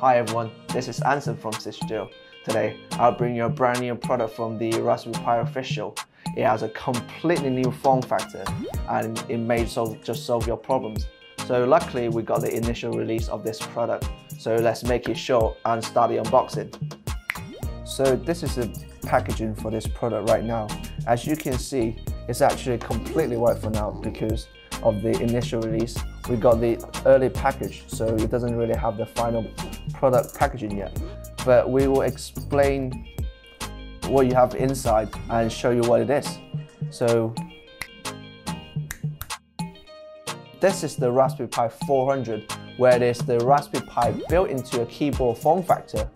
Hi everyone, this is Anson from Seeed Studio. Today, I'll bring you a brand new product from the Raspberry Pi Official. It has a completely new form factor and it may solve, just solve your problems. So luckily, we got the initial release of this product. So let's make it short and start the unboxing. So this is the packaging for this product right now. As you can see, it's actually completely white for now because of the initial release. We got the early package, so it doesn't really have the final product packaging yet. But we will explain what you have inside and show you what it is. So this is the Raspberry Pi 400, where it is the Raspberry Pi built into a keyboard form factor.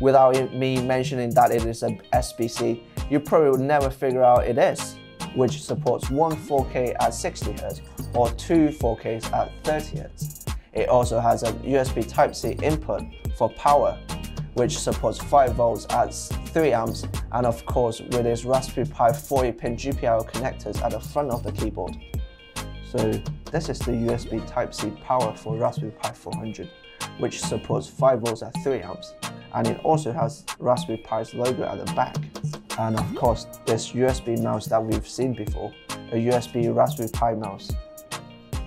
Without me mentioning that it is a SBC, you probably would never figure out it is, which supports one 4K at 60Hz or two 4Ks at 30Hz. It also has a USB Type-C input for power, which supports 5 volts at 3 amps, and of course with its Raspberry Pi 40-pin GPIO connectors at the front of the keyboard. So this is the USB Type-C power for Raspberry Pi 400, which supports 5 volts at 3 amps, and it also has Raspberry Pi's logo at the back. And of course, this USB mouse that we've seen before, a USB Raspberry Pi mouse.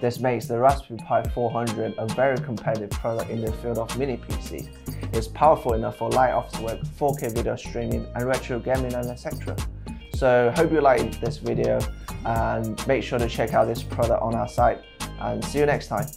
This makes the Raspberry Pi 400 a very competitive product in the field of mini PC. It's powerful enough for light office work, 4K video streaming, and retro gaming and etc. So hope you liked this video and make sure to check out this product on our site and see you next time.